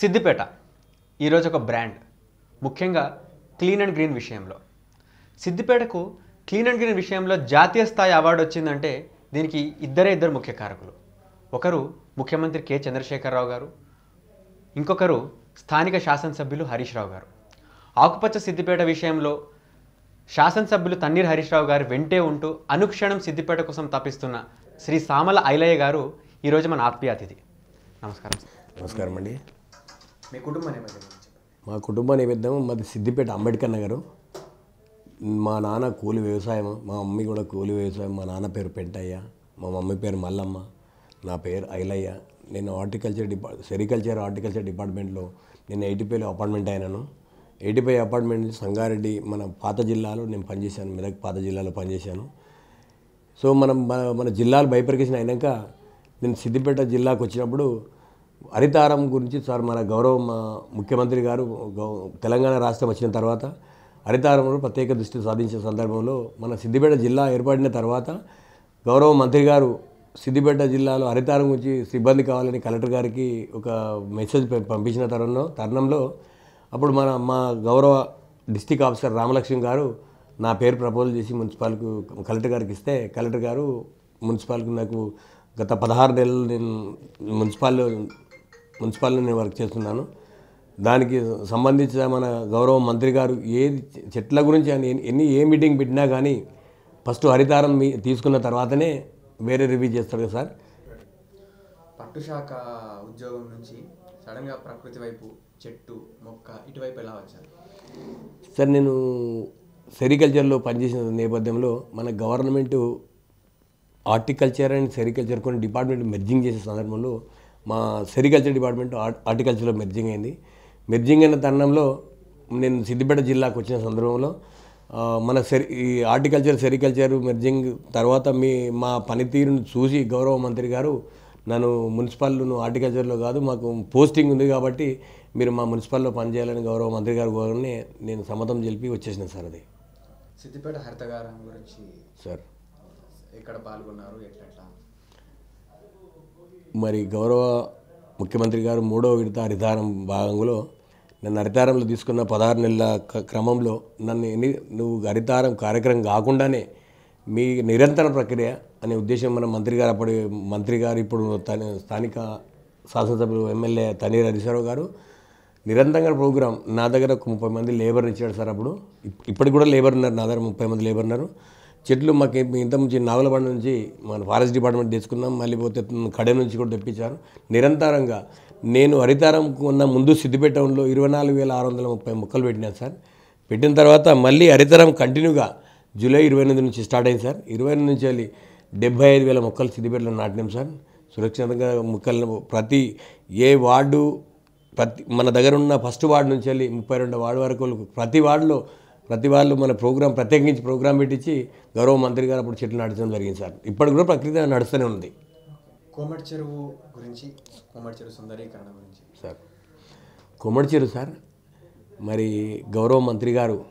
సిద్దిపేట ఈరోజు ఒక బ్రాండ్ ముఖ్యంగా క్లీన్ అండ్ గ్రీన్ విషయంలో. సిద్దిపేటకు క్లీన్ అండ్ గ్రీన్ విషయంలో జాతీయ స్థాయి అవార్డు వచ్చిందంటే దీనికి ఇద్దరే ఇద్దరు ముఖ్య కారకులు. ఒకరు ముఖ్యమంత్రి కె. చంద్రశేఖరరావు గారు ఇంకొకరు స్థానిక శాసనసభ్యులు హరీష్ రావు గారు. ఆకుపచ్చ సిద్దిపేట విషయంలో శాసనసభ్యులు తన్నీర్ హరీష్ రావు గారు వెంటే ఉంటూ అనుక్షణం సిద్దిపేట కోసం తప్పిస్తున్న శ్రీ సామల ఐలయ్య గారు ఈరోజు మన ఆత్మీయ అతిథి. నమస్కారం నమస్కారం అండి. మీ కుటుంబ నేపథ్యం మా కుటుంబ నేపథ్యం మాది సిద్దిపేట అంబేద్కర్ నగరు. మా నాన్న కూలి వ్యవసాయం మా మమ్మీ కూడా కూలి వ్యవసాయం. మా నాన్న పేరు పెంటయ్య మా మమ్మీ పేరు మల్లమ్మ నా పేరు ఐలయ్య. నేను హార్టికల్చర్ డిపా సెరికల్చర్ హార్టికల్చర్ డిపార్ట్మెంట్లో నేను ఎయిటీపైలో అపార్ట్మెంట్ అయినాను. ఎయిటీపై అపార్ట్మెంట్ సంగారెడ్డి మన పాత జిల్లాలో నేను పనిచేశాను మెదక్ పాత జిల్లాలో పనిచేశాను. సో మనం మన మన జిల్లాలు బైపర్కేషన్ అయినాక నేను సిద్దిపేట జిల్లాకు వచ్చినప్పుడు హరితారం గురించి సార్ మన గౌరవ మా ముఖ్యమంత్రి గారు గౌ తెలంగాణ రాష్ట్రం వచ్చిన తర్వాత హరితారంలో ప్రత్యేక దృష్టి సాధించిన సందర్భంలో మన సిద్దిపేట జిల్లా ఏర్పడిన తర్వాత గౌరవ మంత్రి గారు సిద్దిపేట జిల్లాలో హరితారం గురించి సిబ్బంది కావాలని కలెక్టర్ గారికి ఒక మెసేజ్ పంపించిన తరుణంలో తరుణంలో అప్పుడు మన మా గౌరవ డిస్టిక్ ఆఫీసర్ రామలక్ష్మి గారు నా పేరు ప్రపోజల్ చేసి మున్సిపాల్కు కలెక్టర్ గారికి ఇస్తే కలెక్టర్ గారు మున్సిపాల్కి నాకు గత పదహారు నెలలు నేను మున్సిపాల్లో మున్సిపాల్లో నేను వర్క్ చేస్తున్నాను. దానికి సంబంధించిన మన గౌరవ మంత్రి గారు ఏ చెట్ల గురించి అని ఎన్ని- ఎన్ని ఏ మీటింగ్ పెట్టినా కానీ ఫస్ట్ హరితారం మీ తీసుకున్న తర్వాతనే వేరే రివ్యూ చేస్తారు కదా సార్? పట్టు శాఖ ఉద్యోగం నుంచి సడన్గా ప్రకృతి వైపు చెట్టు మొక్క ఇటువైపు ఎలా వచ్చారు? సార్ నేను సెరికల్చర్లో పనిచేసిన నేపథ్యంలో మన గవర్నమెంట్ హార్టికల్చర్ అండ్ సెరికల్చర్ కొన్ని డిపార్ట్మెంట్ మెర్జింగ్ చేసే సందర్భంలో మా సెరికల్చర్ డిపార్ట్మెంట్ హార్ట్ హార్టికల్చర్లో మెర్జింగ్ అయింది. మెర్జింగ్ అయిన తరుణంలో నేను సిద్దిపేట జిల్లాకు వచ్చిన సందర్భంలో మన సెరి ఈ హార్టికల్చర్ సెరికల్చర్ మెర్జింగ్ తర్వాత మీ మా పనితీరును చూసి గౌరవ మంత్రి గారు నన్ను మున్సిపల్ నువ్వు హార్టికల్చర్లో కాదు మాకు పోస్టింగ్ ఉంది కాబట్టి మీరు మా మున్సిపల్లో పనిచేయాలని గౌరవ మంత్రి గారు కోరని నేను సమ్మతం తెలిపి వచ్చేసిన సార్ అది. సిద్దిపేట హరితగారం గురించి సార్. ఎక్కడ పాల్గొన్నారు ఎట్లా మరి గౌరవ ముఖ్యమంత్రి గారు మూడో విడత హరితారం భాగంలో నన్ను హరితారంలో తీసుకున్న పదహారు నెలల క- క్రమంలో నన్ను ఎన్ని నువ్వు హరితారం కార్యక్రమం కాకుండానే మీ నిరంతర ప్రక్రియ అనే ఉద్దేశం మన మంత్రి గారు అప్పటి మంత్రి గారు ఇప్పుడు తన స్థానిక శాసనసభ్యులు ఎమ్మెల్యే తనీర్ హరీశ్వరరావు గారు. నిరంతరంగా ప్రోగ్రాం నా దగ్గర ఒక ముప్పై మంది లేబర్ ఇచ్చాడు సార్ అప్పుడు. ఇప్- ఇప్పటికి కూడా లేబర్ ఉన్నారు. నా దగ్గర ముప్పై మంది లేబర్ ఉన్నారు. చెట్లు మాకు ఇంత నుంచి నావలబండ నుంచి మన ఫారెస్ట్ డిపార్ట్మెంట్ తెచ్చుకున్నాం మళ్ళీ పోతే కడే నుంచి కూడా తెప్పించారు. నిరంతరంగా నేను హరితారం ఉన్న ముందు సిద్దిపేట ఇరవై నాలుగు వేల ఆరు వందల ముప్పై మొక్కలు పెట్టినాను సార్. పెట్టిన తర్వాత మళ్ళీ హరితరం కంటిన్యూగా జూలై ఇరవై ఎనిమిది నుంచి స్టార్ట్ అయింది సార్. ఇరవై ఎనిమిది నుంచి వెళ్ళి డెబ్బై ఐదు వేల మొక్కలు సిద్దిపేటలో నాటినాం సార్. సురక్షితంగా మొక్కలను ప్రతి ఏ వార్డు ప్రతి మన దగ్గర ఉన్న ఫస్ట్ వార్డు నుంచి వెళ్ళి ముప్పై రెండు వార్డు వరకు ప్రతి వార్డులో ప్రతి వాళ్ళు మన ప్రోగ్రాం ప్రత్యేకించి ప్రోగ్రాం పెట్టించి గౌరవ మంత్రి గారు అప్పుడు చెట్లు నాటడం జరిగింది సార్. ఇప్పటికి కూడా ప్రకృతి నడుస్తూనే ఉంది. కోమటి చెరువు గురించి కోమటి చెరువు సుందరీకరణ గురించి. సార్ కొమ్మడి చెరు సార్ మరి గౌరవ మంత్రి గారు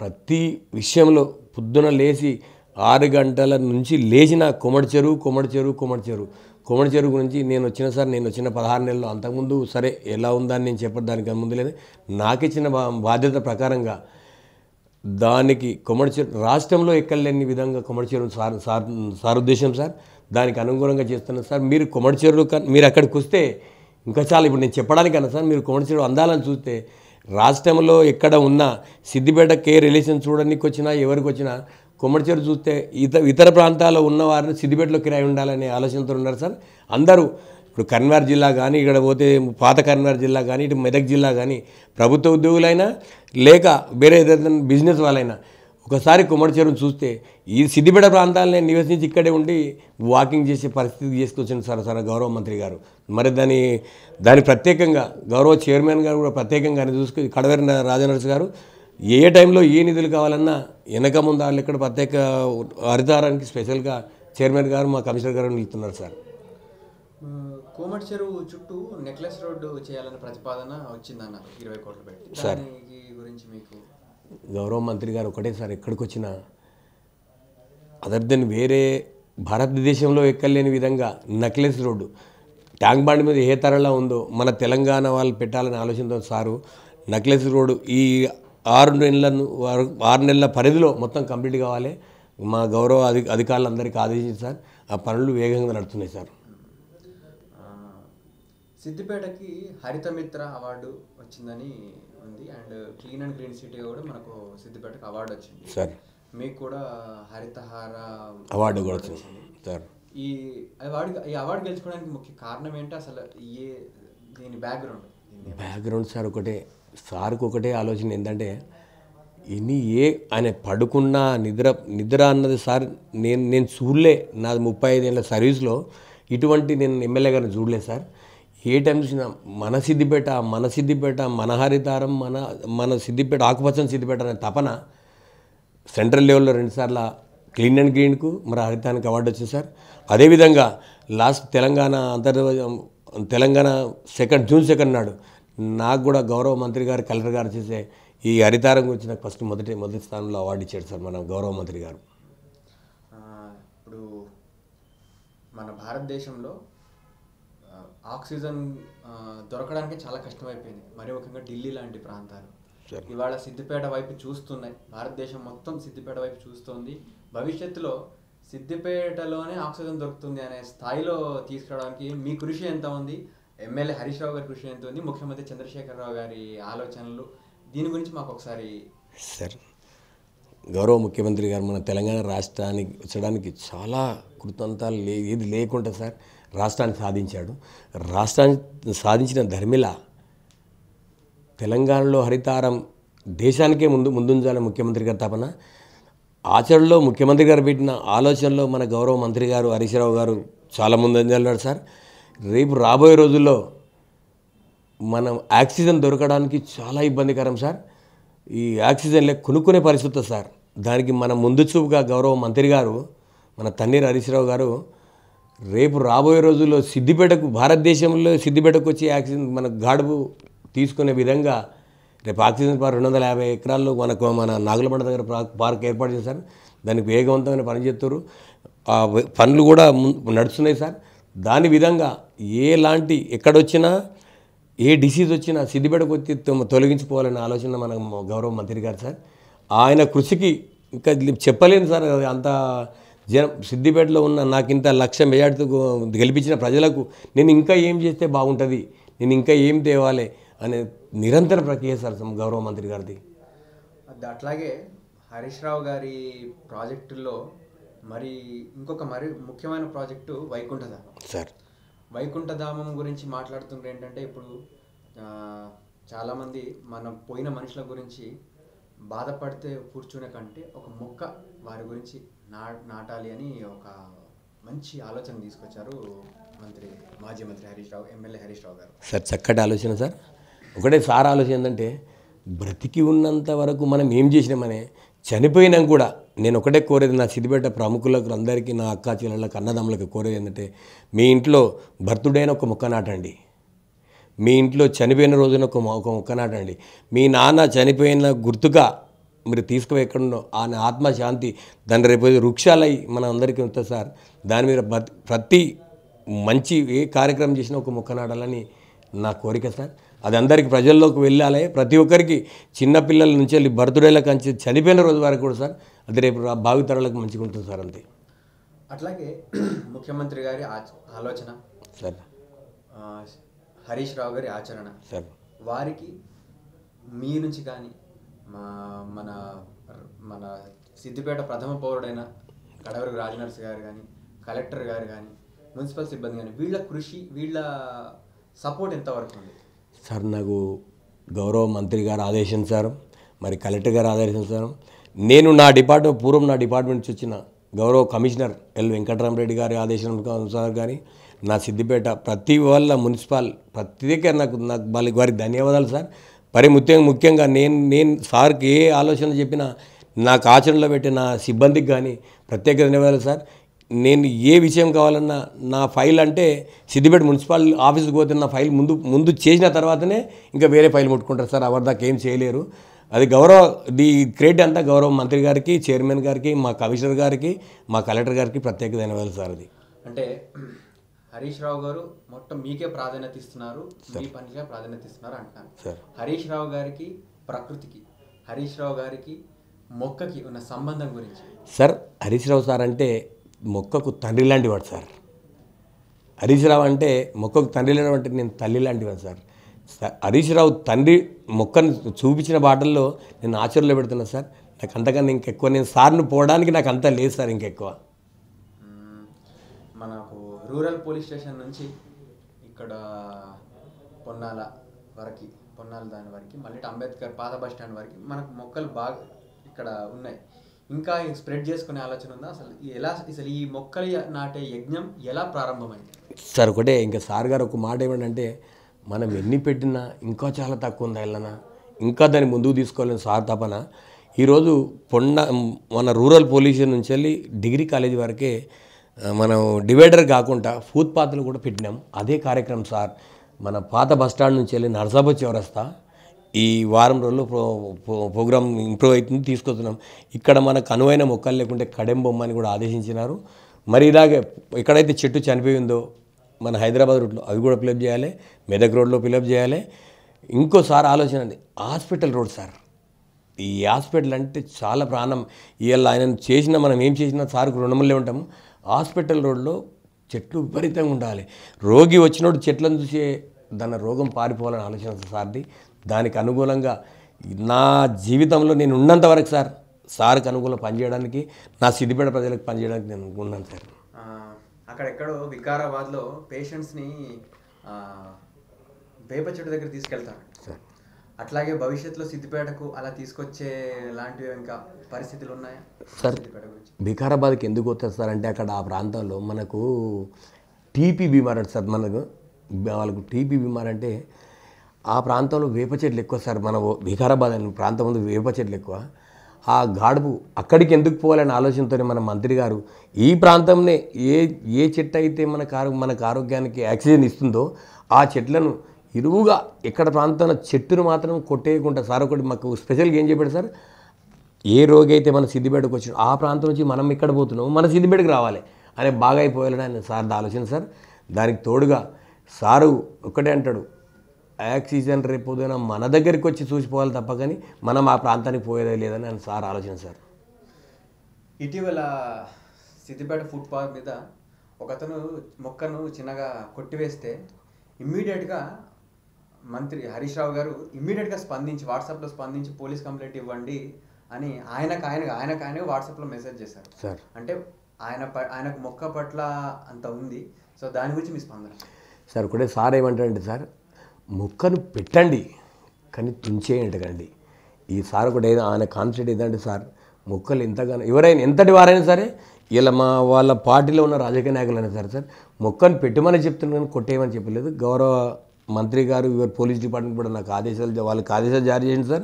ప్రతి విషయంలో పొద్దున లేచి ఆరు గంటల నుంచి లేచిన కొమ్మడి చెరువు కొమ్మడి చెరువు కొమ్మడి చెరువు. కొమ్మడి చెరువు గురించి నేను వచ్చిన సార్ నేను వచ్చిన పదహారు నెలలు అంతకుముందు సరే ఎలా ఉందని నేను చెప్పడం దానికి ముందు లేదు. నాకు ఇచ్చిన బాధ్యత ప్రకారంగా దానికి కొమ్మడి చెరువు రాష్ట్రంలో ఎక్కడలేని విధంగా కొమర్షియల్ సార్ సార్ సారుద్దేశం సార్. దానికి అనుగుణంగా చేస్తున్నాను సార్. మీరు కొమ్మడి చెరువు మీరు అక్కడికి వస్తే ఇంకా చాలా. ఇప్పుడు నేను చెప్పడానికన్నా సార్ మీరు కొమ్మడి అందాలని చూస్తే రాష్ట్రంలో ఎక్కడ ఉన్నా సిద్దిపేట కే రిలేషన్ చూడడానికి వచ్చినా ఎవరికి వచ్చినా కొమ్మడి చూస్తే ఇతర ఇతర ప్రాంతాల్లో ఉన్న వారిని సిద్దిపేటలో కిరాయి ఉండాలనే ఆలోచనతో ఉన్నారు సార్. అందరూ ఇప్పుడు కన్వార్ జిల్లా కానీ ఇక్కడ పోతే పాత కన్వార్ జిల్లా కానీ ఇటు మెదక్ జిల్లా కానీ ప్రభుత్వ ఉద్యోగులైనా లేక వేరే ఏదైనా బిజినెస్ వాళ్ళైనా ఒకసారి కుమ్మడిచేరును చూస్తే ఈ సిద్దిపేట ప్రాంతాలనే నివసించి ఇక్కడే ఉండి వాకింగ్ చేసే పరిస్థితి తీసుకొచ్చింది సార్ సార్ గౌరవ మంత్రి గారు. మరి దాని దాని ప్రత్యేకంగా గౌరవ చైర్మన్ గారు కూడా ప్రత్యేకంగా చూసుకుని కడవేరి రాజనరసి గారు ఏ టైంలో ఏ నిధులు కావాలన్నా వెనక ముందు వాళ్ళు ఇక్కడ ప్రత్యేక హరితారానికి స్పెషల్గా చైర్మన్ గారు మా కమిషనర్ గారు నిలుతున్నారు సార్. కోమటి చెరువు చుట్టూ నెక్లెస్ రోడ్డు చేయాలనే ప్రతిపాదన వచ్చిందన్న ఇరవై కోట్లు పెట్టి. దానికి గురించి మీకు గౌరవ మంత్రి గారు ఒకటే సార్ ఎక్కడికి వచ్చినా అదర్ దెన్ వేరే భారతదేశంలో ఎక్కలేని విధంగా నక్లెస్ రోడ్డు ట్యాంక్ బండ్ మీద ఏ తరలా ఉందో మన తెలంగాణ వాళ్ళు పెట్టాలని ఆలోచనతో సారు నక్లెస్ రోడ్డు ఈ ఆరు నెలలను ఆరు నెలల పరిధిలో మొత్తం కంప్లీట్ కావాలి. మా గౌరవ అధి అధికారులందరికీ ఆదేశించి సార్ ఆ పనులు వేగంగా నడుస్తున్నాయి సార్. సిద్దిపేటకి హరితమిత్ర అవార్డు వచ్చిందని ఉంది. అండ్ క్లీన్ అండ్ గ్రీన్ సిటీగా కూడా మనకు సిద్దిపేటకి అవార్డు వచ్చింది. సార్. మీకు కూడా హరితహార అవార్డు కూడా వచ్చింది. సార్. ఈ అవార్డు ఈ అవార్డు గెలుచుకోవడానికి ముఖ్య కారణం ఏంటి? అసలు ఏ దీని బ్యాక్గ్రౌండ్ బ్యాక్గ్రౌండ్ సార్ ఒకటే సార్కి ఒకటే ఆలోచన ఏంటంటే ఇన్ని ఏ ఆయన పడుకున్న నిద్ర నిద్ర అన్నది సార్ నేను నేను చూడలే. నా ముప్పై ఐదేళ్ళ సర్వీస్లో ఇటువంటి నేను ఎమ్మెల్యే గారిని చూడలేదు సార్. ఏ టైం చూసినా మన సిద్దిపేట మన సిద్దిపేట మన హరితారం మన మన సిద్దిపేట ఆకుపచ్చని సిద్దిపేట అనే తపన సెంట్రల్ లెవెల్లో రెండుసార్లు క్లీన్ అండ్ గ్రీన్కు మరి హరితానికి అవార్డు వచ్చింది సార్. అదేవిధంగా లాస్ట్ తెలంగాణ అంతర్ తెలంగాణ సెకండ్ జూన్ సెకండ్ నాడు నాకు కూడా గౌరవ మంత్రి గారు కలెక్టర్ గారు చేసే ఈ హరితారం గురించి నాకు ఫస్ట్ మొదటి మొదటి స్థానంలో అవార్డు ఇచ్చాడు సార్ మన గౌరవ మంత్రి గారు. ఇప్పుడు మన భారతదేశంలో ఆక్సిజన్ దొరకడానికి చాలా కష్టమైపోయింది. మరి ముఖ్యంగా ఢిల్లీ లాంటి ప్రాంతాలు. ఇవాళ సిద్దిపేట వైపు చూస్తున్నాయి. భారతదేశం మొత్తం సిద్దిపేట వైపు చూస్తుంది. భవిష్యత్తులో సిద్దిపేటలోనే ఆక్సిజన్ దొరుకుతుంది అనే స్థాయిలో తీసుకురావడానికి మీ కృషి ఎంత ఉంది? ఎమ్మెల్యే హరీష్ రావు గారి కృషి ఎంత ఉంది? ముఖ్యమంత్రి చంద్రశేఖరరావు గారి ఆలోచనలు. దీని గురించి మాకు ఒకసారి సార్ గౌరవ ముఖ్యమంత్రి గారు మన తెలంగాణ రాష్ట్రానికి వచ్చడానికి చాలా కృతంతాలు లే ఏది లేకుండా సార్ రాష్ట్రాన్ని సాధించాడు. రాష్ట్రాన్ని సాధించిన ధర్మిల తెలంగాణలో హరితారం దేశానికే ముందు ముందుంచాలని ముఖ్యమంత్రి గారి తపన. ఆచరణలో ముఖ్యమంత్రి గారు పెట్టిన ఆలోచనలో మన గౌరవ మంత్రి గారు హరీశ్రావు గారు చాలా ముందంజాడు సార్? రేపు రాబోయే రోజుల్లో మనం ఆక్సిజన్ దొరకడానికి చాలా ఇబ్బందికరం సార్. ఈ ఆక్సిజన్లే కొనుక్కునే పరిస్థితి సార్. దానికి మన ముందు చూపుగా గౌరవ మంత్రి గారు మన తన్నీర్ హరీశ్రావు గారు రేపు రాబోయే రోజుల్లో సిద్దిపేటకు భారతదేశంలో సిద్దిపేటకు వచ్చి ఆక్సిజన్ మన గాడుపు తీసుకునే విధంగా రేపు ఆక్సిజన్ పార్క్ రెండు వందల యాభై ఎకరాల్లో మనకు మన నాగులబండ దగ్గర పార్క్ ఏర్పాటు చేశారు దానికి వేగవంతమైన పని చేస్తారు. ఆ పనులు కూడా నడుస్తున్నాయి సార్. దాని విధంగా ఎలాంటి ఎక్కడొచ్చినా ఏ డిసీజ్ వచ్చినా సిద్దిపేటకు వచ్చి తొలగించుకోవాలనే ఆలోచన మన గౌరవ మంత్రి గారు సార్. ఆయన కృషికి ఇంకా చెప్పలేను సార్. అది అంత జనం సిద్దిపేటలో ఉన్న నాకు ఇంత లక్ష మెజార్టీతో గెలిపించిన ప్రజలకు నేను ఇంకా ఏం చేస్తే బాగుంటుంది? నేను ఇంకా ఏం తేవాలి? అనే నిరంతర ప్రక్రియ సార్ గౌరవ మంత్రి గారిది. అది అట్లాగే హరీష్ రావు గారి ప్రాజెక్టుల్లో మరి ఇంకొక మరి ముఖ్యమైన ప్రాజెక్టు వైకుంఠధామం సార్. వైకుంఠధామం గురించి మాట్లాడుతుంటే ఏంటంటే ఇప్పుడు చాలామంది మన పోయిన మనుషుల గురించి బాధపడితే కూర్చునే కంటే ఒక మొక్క వారి గురించి నా నాటాలి అని ఒక మంచి ఆలోచన తీసుకొచ్చారు మంత్రి మాజీ మంత్రి హరీష్ రావు ఎమ్మెల్యే హరీష్ రావు గారు. సార్ చక్కటి ఆలోచన సార్. ఒకటే సార్ ఆలోచన ఏంటంటే బ్రతికి ఉన్నంత వరకు మనం ఏం చేసినామనే చనిపోయినాం కూడా. నేను ఒకటే కోరేది నా సిద్దిపేట ప్రముఖులకు అందరికీ నా అక్క చెల్లెళ్ళకి అన్నదమ్ములకు కోరేది ఏంటంటే మీ ఇంట్లో బర్త్డే అని ఒక మొక్క నాటండి. మీ ఇంట్లో చనిపోయిన రోజున ఒక ఒక మొక్క నాటండి. మీ నాన్న చనిపోయిన గుర్తుగా మీరు తీసుకుపోయి ఎక్కడున్నో ఆయన ఆత్మశాంతి దాని రేపు వృక్షాలై మన అందరికీ ఉంటుంది సార్ దాని మీద ప్రతి- మంచి ఏ కార్యక్రమం చేసినా ఒక మొక్క నాటాలని నా కోరిక సార్. అది అందరికీ ప్రజల్లోకి వెళ్ళాలి. ప్రతి ఒక్కరికి చిన్నపిల్లల నుంచి వెళ్ళి బర్త్డేల కంచి చనిపోయిన రోజు వరకు కూడా సార్ అది రేపు భావితరాలకు మంచిగా ఉంటుంది సార్ అంతే. అట్లాగే ముఖ్యమంత్రి గారి ఆలోచన. సార్. హరీష్ రావు గారి ఆచరణ. సార్. వారికి మీ నుంచి కానీ మా మన మన సిద్దిపేట ప్రథమ పౌరుడైన కడవరకు రాజనర్స్ గారు కానీ కలెక్టర్ గారు కానీ మున్సిపల్ సిబ్బంది కానీ వీళ్ళ కృషి వీళ్ళ సపోర్ట్ ఎంతవరకు ఉంది? సార్ నాకు గౌరవ మంత్రి గారు ఆదేశించారు. మరి కలెక్టర్ గారు ఆదేశించారు. నేను నా డిపార్ట్మెంట్ పూర్వం నా డిపార్ట్మెంట్ నుంచి వచ్చిన గౌరవ కమిషనర్ ఎల్ వెంకటరామరెడ్డి గారి ఆదేశం అనుసారం కానీ నా సిద్దిపేట ప్రతి వాళ్ళ మున్సిపల్ ప్రత్యేక నాకు నాకు వాళ్ళకి వారికి ధన్యవాదాలు సార్. మరి ముఖ్యంగా ముఖ్యంగా నేను నేను సార్కి ఏ ఆలోచన చెప్పినా నాకు ఆచరణలో పెట్టిన సిబ్బందికి కానీ ప్రత్యేక ధన్యవాదాలు సార్. నేను ఏ విషయం కావాలన్నా నా ఫైల్ అంటే సిద్దిపేట మున్సిపల్ ఆఫీస్కి పోతే నా ఫైల్ ముందు ముందు చేసిన తర్వాతనే ఇంకా వేరే ఫైల్ ముట్టుకుంటారు సార్. ఎవరి దాకా ఏం చేయలేరు. అది గౌరవ ది క్రెడిట్ అంతా గౌరవ మంత్రి గారికి చైర్మన్ గారికి మా కమిషనర్ గారికి మా కలెక్టర్ గారికి ప్రత్యేక ధన్యవాదాలు సార్ అది. అంటే హరీష్ రావు గారు మొత్తం మీకే ప్రాధాన్యత ఇస్తున్నారు మీ పనికే ప్రాధాన్యత ఇస్తున్నారు అంటున్నారు. హరీష్ రావు గారికి ప్రకృతికి హరీష్ రావు గారికి మొక్కకి ఉన్న సంబంధం గురించి. సార్ హరీష్ రావు సార్ అంటే మొక్కకు తండ్రి లాంటి వాడు సార్. హరీష్ రావు అంటే మొక్కకు తండ్రి లాంటి అంటే నేను తల్లి లాంటి వాడు సార్ హరీష్ రావు తండ్రి మొక్కను చూపించిన బాటల్లో నేను ఆచరణలో పెడుతున్నా సార్. నాకు అంతకన్నా ఇంకెక్కువ నేను సార్ను పోవడానికి నాకు అంతా లేదు సార్ ఇంకెక్కువ. మనకు రూరల్ పోలీస్ స్టేషన్ నుంచి ఇక్కడ పొన్నాల వరకు పొన్నాల దాని వరకు మళ్ళీ అంబేద్కర్ పాత బస్ స్టాండ్ వరకు మనకు మొక్కలు బాగా ఇక్కడ ఉన్నాయి. ఇంకా స్ప్రెడ్ చేసుకునే ఆలోచన ఉందా? అసలు ఎలా అసలు ఈ మొక్కలు నాటే యజ్ఞం ఎలా ప్రారంభమైంది? సార్ ఒకటే ఇంకా సార్ గారు ఒక మాట ఏమంటే మనం ఎన్ని పెట్టినా ఇంకా చాలా తక్కువ ఉంది వెళ్ళనా ఇంకా దాన్ని ముందుకు తీసుకోవాలని సార్ తపన. ఈరోజు పొండ మన రూరల్ పోలీస్ నుంచి వెళ్ళి డిగ్రీ కాలేజీ వరకే మనం డివైడర్ కాకుండా ఫూత్పాత్రలు కూడా పెట్టినాం. అదే కార్యక్రమం సార్. మన పాత బస్టాండ్ నుంచి వెళ్ళి నర్సాబత్ చివరస్తా ఈ వారం రోజుల్లో ప్రో ప్రోగ్రామ్ ఇంప్రూవ్ అవుతుంది తీసుకొస్తున్నాం. ఇక్కడ మనకు అనువైన మొక్కలు లేకుంటే కడెం బొమ్మని కూడా ఆదేశించినారు. మరి ఇలాగే ఎక్కడైతే చెట్టు చనిపోయిందో మన హైదరాబాద్ రోడ్లో అవి కూడా ఫిలప్ చేయాలి మెదక్ రోడ్లో ఫిలప్ చేయాలి. ఇంకోసారి ఆలోచన అండి హాస్పిటల్ రోడ్ సార్. ఈ హాస్పిటల్ అంటే చాలా ప్రాణం. ఇవాళ ఆయన చేసిన మనం ఏం చేసినా సార్కు రుణములే ఉంటాము. హాస్పిటల్ రోడ్లో చెట్లు విపరీతంగా ఉండాలి. రోగి వచ్చినప్పుడు చెట్లను చూసే దాని రోగం పారిపోవాలని ఆలోచన సార్ది దానికి అనుగుణంగా నా జీవితంలో నేను ఉన్నంత వరకు సార్ సార్కి అనుకూలంగా పనిచేయడానికి నా సిద్దిపేట ప్రజలకు పనిచేయడానికి నేను ఉన్నాను సార్. అక్కడెక్కడో వికారాబాద్లో పేషెంట్స్ని వేప చెట్టు దగ్గర తీసుకెళ్తాను అట్లాగే భవిష్యత్తులో సిద్దిపేటకు అలా తీసుకొచ్చే లాంటివి ఇంకా పరిస్థితులు ఉన్నాయా? సార్ వికారాబాద్కి ఎందుకు వస్తారు సార్ అంటే అక్కడ ఆ ప్రాంతంలో మనకు టీపీ బీమార్ అంటే సార్ మనకు. వాళ్ళకు టీపీ బీమార్ అంటే ఆ ప్రాంతంలో వేప చెట్లు ఎక్కువ సార్. మన వికారాబాద్ అనే ప్రాంతం ఉంది వేప చెట్లు ఎక్కువ. ఆ గాడుపు అక్కడికి ఎందుకు పోవాలనే ఆలోచనతోనే మన మంత్రి గారు ఈ ప్రాంతంనే ఏ ఏ చెట్టు అయితే మనకు మనకు ఆరోగ్యానికి ఆక్సిజన్ ఇస్తుందో ఆ చెట్లను ఇరువుగా ఇక్కడ ప్రాంతంలో చెట్టును మాత్రం కొట్టేయకుండా సార్ ఒకటి మాకు స్పెషల్గా ఏం చెప్పాడు సార్? ఏ రోగి అయితే మన సిద్దిపేటకు వచ్చిన ఆ ప్రాంతం నుంచి మనం ఇక్కడ పోతున్నాము మన సిద్దిపేటకు రావాలి అనే బాగా అయిపోయాలని ఆయన సార్ ఆలోచన సార్. దానికి తోడుగా సారు ఒకటే అంటాడు ఆక్సిజన్ రేపు మన దగ్గరికి వచ్చి చూసిపోవాలి తప్ప కానీ మనం ఆ ప్రాంతానికి పోయేదే లేదని ఆయన సార్ ఆలోచన సార్. ఇటీవల సిద్దిపేట ఫుడ్ పార్క్ మీద ఒకతను మొక్కను చిన్నగా కొట్టివేస్తే ఇమ్మీడియట్గా మంత్రి హరీష్ రావు గారు ఇమ్మీడియట్గా స్పందించి వాట్సాప్లో స్పందించి పోలీస్ కంప్లైంట్ ఇవ్వండి అని ఆయనకు ఆయన ఆయనకు ఆయనే వాట్సాప్లో మెసేజ్ చేశారు. సార్. అంటే ఆయన ఆయనకు మొక్క పట్ల అంత ఉంది. సో దాని గురించి మీ స్పందన? సార్ ఒకటే సార్ ఏమంటాడంటే సార్ మొక్కను పెట్టండి కానీ తుంచేయంటకండి ఈ సార్ ఒకటి ఏదో ఆయన కాన్సెప్ట్ ఏంటంటే సార్ మొక్కలు ఎంతగానో ఎవరైనా ఎంతటి వారైనా సరే ఇలా మా వాళ్ళ పార్టీలో ఉన్న రాజకీయ నాయకులైనా సరే సార్ మొక్కను పెట్టమని చెప్తున్నాను కానీ కొట్టేయమని చెప్పలేదు. గౌరవ మంత్రి గారు పోలీస్ డిపార్ట్మెంట్ కూడా నాకు ఆదేశాలు వాళ్ళకి ఆదేశాలు జారీ చేయండి సార్.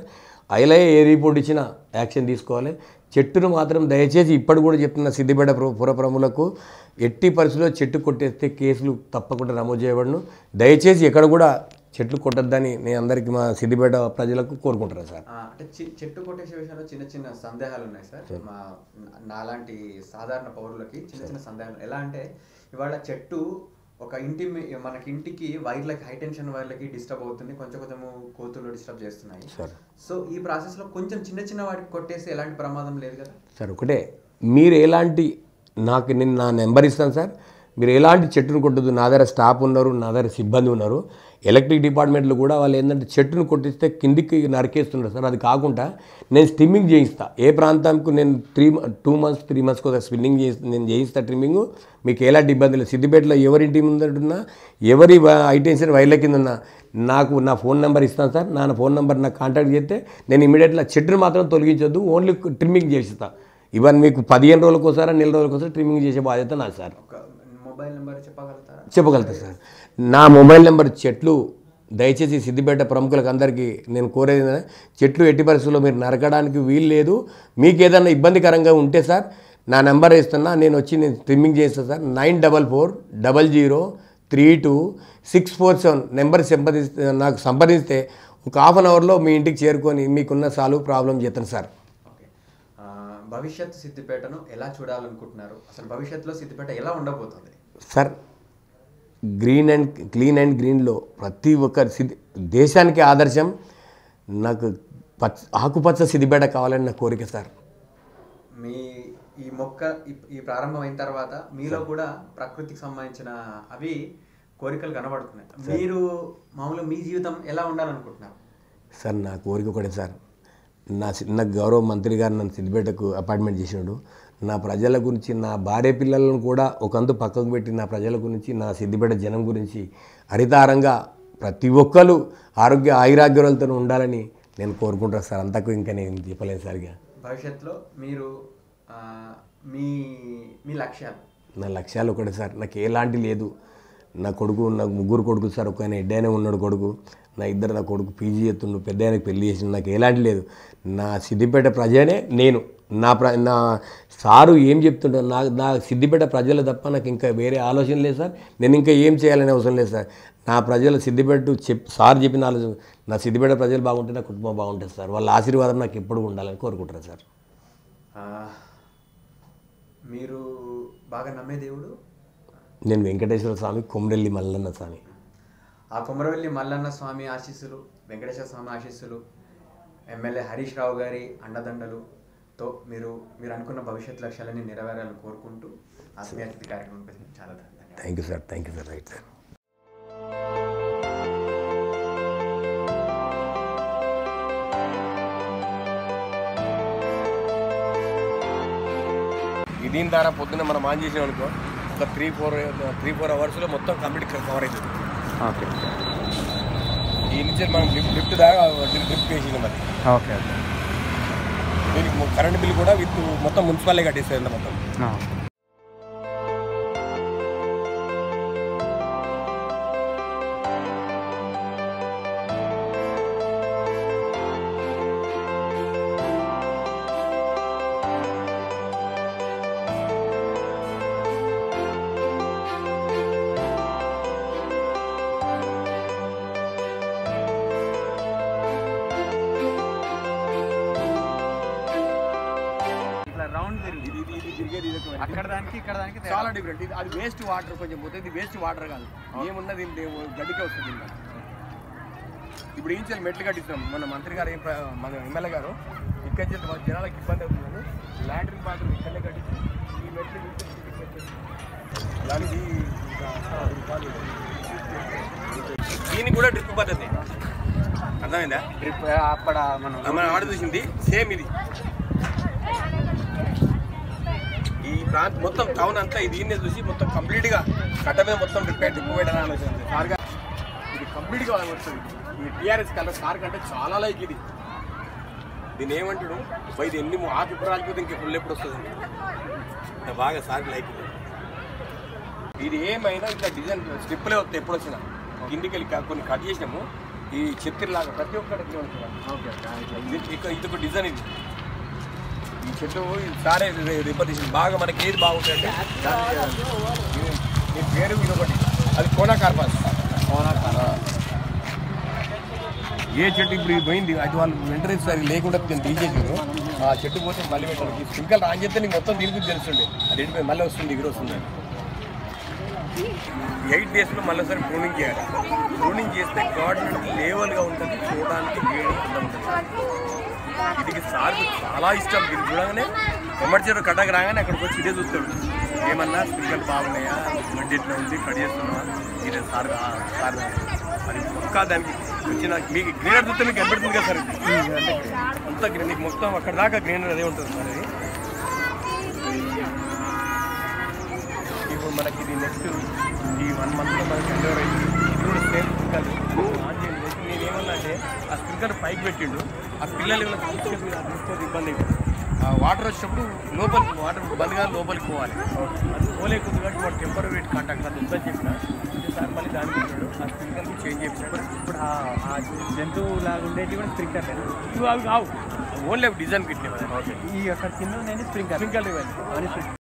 అయిలా ఏ రిపోర్ట్ ఇచ్చినా యాక్షన్ తీసుకోవాలి. చెట్టును మాత్రం దయచేసి ఇప్పటి కూడా చెప్తున్న సిద్దిపేట పుర- పురప్రములకు ఎట్టి పరిస్థితుల్లో చెట్టు కొట్టేస్తే కేసులు తప్పకుండా నమోదు చేయబడను. దయచేసి ఎక్కడ కూడా చెట్లు కొట్టద్దని నేను అందరికీ మా సిద్దిపేట ప్రజలకు కోరుకుంటున్నాను సార్. అంటే చెట్టు కొట్టేసే విషయంలో చిన్న చిన్న సందేహాలు ఉన్నాయి సార్. మా నాలాంటి సాధారణ పౌరులకి చిన్న చిన్న సందేహాలు. ఎలా అంటే ఇవాళ చెట్టు ఒక ఇంటి మనకి ఇంటికి వైర్లకి హై టెన్షన్ వైర్లకి డిస్టర్బ్ అవుతుంది కొంచెం కొంచెం కోతులు డిస్టర్బ్ చేస్తున్నాయి. సార్. సో ఈ ప్రాసెస్లో కొంచెం చిన్న చిన్న వాటికి కొట్టేసి ఎలాంటి ప్రమాదం లేదు కదా? సార్ ఒకటే. మీరు ఎలాంటి నాకు నేను నా నెంబర్ ఇస్తాను సార్. మీరు ఎలాంటి చెట్టును కొట్టదు నా దగ్గర స్టాఫ్ ఉన్నారు నా దగ్గర సిబ్బంది ఉన్నారు. ఎలక్ట్రిక్ డిపార్ట్మెంట్లో కూడా వాళ్ళు ఏంటంటే చెట్టును కొట్టిస్తే కిందికి నరికేస్తున్నారు సార్. అది కాకుండా నేను స్టిమ్మింగ్ చేయిస్తా. ఏ ప్రాంతానికి నేను త్రీ టూ మంత్స్ త్రీ మంత్స్కి ఒకసారి స్పిన్నింగ్ చేసి నేను చేయిస్తా ట్రిమ్మింగ్ మీకు ఎలాంటి ఇబ్బంది లేదు. సిద్దిపేటలో ఎవరి ఇంటి ముందటున్నా ఎవరి హైటెన్షన్ వైర్ల కింద ఉన్నా నాకు నా ఫోన్ నెంబర్ ఇస్తాను సార్. నా ఫోన్ నెంబర్ నాకు కాంటాక్ట్ చేస్తే నేను ఇమీడియట్గా చెట్టును మాత్రం తొలగించొద్దు. ఓన్లీ ట్రిమ్మింగ్ చేస్తా ఇవన్నీ మీకు పదిహేను రోజులకు ఒకసారి నెల రోజులకు ఒకసారి ట్రిమ్మింగ్ చేసే బాధ్యత నాది సార్. మొబైల్ నెంబర్ చెప్పగలుగుతారా? చెప్పగలుగుతా సార్. నా మొబైల్ నెంబర్ చెట్లు దయచేసి సిద్దిపేట ప్రముఖులకు అందరికీ నేను కోరేది చెట్లు ఎట్టి పరిస్థితుల్లో మీరు నరకడానికి వీలు లేదు. మీకు ఏదైనా ఇబ్బందికరంగా ఉంటే సార్ నా నెంబర్ ఇస్తున్నా నేను వచ్చి నేను ట్రిమ్మింగ్ చేస్తాను sir. Nine double four double zero three two six four seven number సంప్రదిస్తే నాకు సంప్రదిస్తే ఒక హాఫ్ అన్ అవర్లో మీ ఇంటికి చేరుకొని మీకున్న సాల్వ్ ప్రాబ్లం చేస్తాను సార్. భవిష్యత్తు సిద్దిపేటను ఎలా చూడాలనుకుంటున్నారు? అసలు భవిష్యత్తులో సిద్దిపేట ఎలా ఉండబోతుంది? Sir green and clean and గ్రీన్లో ప్రతి ఒక్క సిద్ధి దేశానికి ఆదర్శం నాకు పచ్చ ఆకుపచ్చ సిద్దిపేట కావాలని నా కోరిక సార్. మీ ఈ మొక్క ఈ- ఈ ప్రారంభమైన తర్వాత మీలో కూడా ప్రకృతికి సంబంధించిన అవి కోరికలు కనబడుతున్నాయి. మీరు మామూలుగా మీ జీవితం ఎలా ఉండాలనుకుంటున్నారు? సార్ నా కోరిక ఒకటే సార్. నా చిన్న గౌరవ మంత్రి గారు నన్ను సిద్దిపేటకు అపాయింట్మెంట్ చేసినాడు. నా ప్రజల గురించి నా భార్య పిల్లలను కూడా ఒకంతు పక్కకు పెట్టి నా ప్రజల గురించి నా సిద్దిపేట జనం గురించి హరితారంగా ప్రతి ఒక్కరు ఆరోగ్య ఆయురాగ్యాలతో ఉండాలని నేను కోరుకుంటాను సార్. అంతకు ఇంకా నేను చెప్పలేను సార్ ఇక. భవిష్యత్తులో మీరు మీ మీ లక్ష్యాలు? నా లక్ష్యాలు ఒకటే సార్. నాకు ఎలాంటి లేదు. నా కొడుకు నాకు ముగ్గురు కొడుకు సార్. ఒక ఆయన ఎడ్డైనా ఉన్నాడు కొడుకు. నా ఇద్దరు నా కొడుకు పీజీ చేస్తుండు పెద్ద ఆయనకు పెళ్ళి చేసిన నాకు ఎలాంటి లేదు. నా సిద్దిపేట ప్రజనే నేను. నా ప్ర నా సారు ఏం చెప్తుంటారు నా నా సిద్దిపేట ప్రజలు తప్ప నాకు ఇంకా వేరే ఆలోచన లేదు సార్. నేను ఇంకా ఏం చేయాలనే అవసరం లేదు సార్. నా ప్రజలు సిద్దిపేట చెప్ సార్ చెప్పిన ఆలోచన నా సిద్దిపేట ప్రజలు బాగుంటే నా కుటుంబం బాగుంటుంది సార్. వాళ్ళ ఆశీర్వాదం నాకు ఎప్పుడు ఉండాలని కోరుకుంటారు సార్. మీరు బాగా నమ్మే దేవుడు? నేను వెంకటేశ్వర స్వామి కొమరెల్లి మల్లన్న స్వామి. ఆ కొమరవెల్లి మల్లన్న స్వామి ఆశీస్సులు వెంకటేశ్వర స్వామి ఆశీస్సులు ఎమ్మెల్యే హరీష్ రావు గారి అండదండలుతో మీరు మీరు అనుకున్న భవిష్యత్ లక్ష్యాలని నెరవేరాలని కోరుకుంటూ ఆత్మీయ అతిథి కార్యక్రమం చాలా ధన్యవాదాలు. Thank you sir thank you sir right sir దీని ద్వారా పొద్దున్న మనం ఆన్ చేసాం అనుకో ఒక త్రీ ఫోర్ త్రీ ఫోర్ అవర్స్లో మొత్తం కంప్లీట్ కవర్ అవుతుంది ఓకే ఈ నుంచి మనం లిఫ్ట్ లిఫ్ట్ దాకా లిఫ్ట్ వేసింది మరి. ఓకే ఓకే దీనికి కరెంట్ బిల్ కూడా విత్ మొత్తం మున్సిపాలిటీ కట్టేస్తుంది మొత్తం. అక్కడ దానికి ఇక్కడ దానికి. చాలా డిఫరెంట్ ఇది అది వేస్ట్ వాటర్ కొంచెం పోతే ఇది వేస్ట్ వాటర్ కాదు. ఏమున్నది గడ్డికే వస్తుంది ఇప్పుడు ఏం చేయాలి? మెట్లు కట్టిస్తాం. మన మంత్రి గారు ఏం మన ఎమ్మెల్యే గారు ఇక్కడ చేస్తే జనాలకు ఇబ్బంది అవుతుందని లాండ్రీ మాత్రం ఇక్కడనే కట్టించి ఈ మెట్లు దానికి. దీనికి కూడా డ్రిప్ పద్ధతి. అర్థమైందా? డ్రిప్ అక్కడ మనం మనం ఆడ చూసింది సేమ్ ఇది ఈ ప్రాంతం మొత్తం టౌన్ అంతా ఇది ఈయన్నే చూసి మొత్తం కంప్లీట్గా కట్ట మీద మొత్తం రిపేర్ పెట్టాలని ఆలోచన ఉంది. సార్గా ఇది కంప్లీట్గా వస్తుంది ఈ టీఆర్ఎస్ కలర్ సార్ కంటే చాలా లైక్ ఇది. దీని ఏమంటాడు? ఇది ఎన్ని ఇప్పుడు రాలిపోతే ఇంక ఫుల్ ఎప్పుడు వస్తుంది? బాగా సార్ లైక్ ఇది. ఇది ఏమైనా ఇట్లా డిజైన్ స్లిప్లే వస్తాయి ఎప్పుడు వచ్చినా. కిందికి వెళ్ళి కొన్ని కట్ చేసినాము. ఈ చెత్తిలాగా ప్రతి ఒక్కటి ఇక- ఇది ఒక డిజైన్ ఇది. ఈ చెట్టు సారే రిపర్టిషన్ బాగా మనకి ఏది బాగుంటుంది పేరు ఇది ఒకటి. అది కోనా కార్పాస్. ఏ చెట్టు ఇప్పుడు పోయింది? అది వాళ్ళు వెంటనే సరి లేకుండా నేను తీసేసాను ఆ చెట్టు పోతే మళ్ళీ పెట్టాను ఈ స్ప్రింకల్ ఆన్ చేస్తే నీకు మొత్తం దీనికి తెలుస్తుండే అది ఎండిపోయి మళ్ళీ వస్తుంది ఇక్కడ వస్తుంది ఎయిట్ డేస్లో మళ్ళీ సరే ప్రూనింగ్ చేయాలి. ప్రూనింగ్ చేస్తే గార్డెన్ లేవల్గా ఉంటుంది. చూడడానికి వేడి ఉంటుంది. ఇది సార్ చాలా ఇష్టం. దీన్ని చూడగానే ఎమర్జెన్సీ కట్టకు రాగానే అక్కడికి వచ్చి ఇదే చూస్తాడు. ఏమన్నా స్పీకర్ బాగున్నాయా? గడ్డి ఎట్లా ఉంది కట్ చేస్తున్నావా? ఇదే సార్ సార్ అది ఒక్క దానికి వచ్చిన మీకు గ్రీనర్ చూస్తే మీకు కనబడుతుంది కదా సార్ అంత అంతా గ్రీన్ మొత్తం అక్కడ దాకా గ్రీనర్ అదే ఉంటుంది సార్ అది ఇప్పుడు మనకి ఇది నెక్స్ట్ ఈ వన్ మంత్లో మనకి ఎండోర్ అయింది. ఇది కూడా సేమ్ స్ప్రింకల్ ఆన్ చేయండి నేను ఏమన్నా అంటే ఆ స్ప్రింకల్ పైకి పెట్టిండు. ఆ పిల్లలు ఇబ్బంది వాటర్ వచ్చినప్పుడు లోపలికి వాటర్ బంద్గా లోపలికి పోవాలి. అది పోలేకుండా కాబట్టి వాడు టెంపర్ కాంటాక్ట్ అది ఉందని చెప్పిన. సార్ మళ్ళీ దానికి వచ్చాడు ఆ స్ప్రింకల్ని చేంజ్ చేయించాడు ఇప్పుడు ఆ- జంతువు లాగా ఉండేటి కూడా స్ప్రింకర్ ఇవి అవి కావు. ఓన్లీ డిజైన్ ఓకే ఈ అక్కడ కింద నేను స్ప్రింకర్ స్ప్రింకల్ ఇవ్వాలి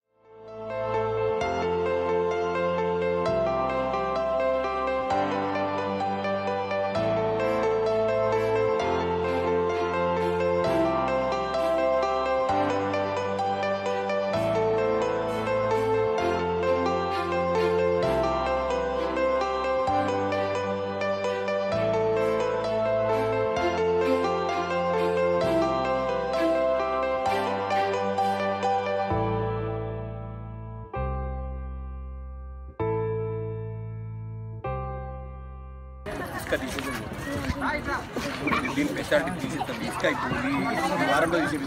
దీని స్పెషాలిటీ తీసేస్తాం ఇసుక ఇప్పుడు ఈ వారంలో తీసేది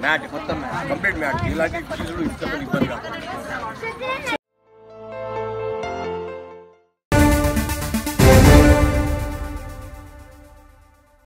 మ్యాట్ మొత్తం కంప్లీట్ మ్యాట్ ఇలాంటి తీసుడు ఇసుకతో ఇబ్బంది కాకుండా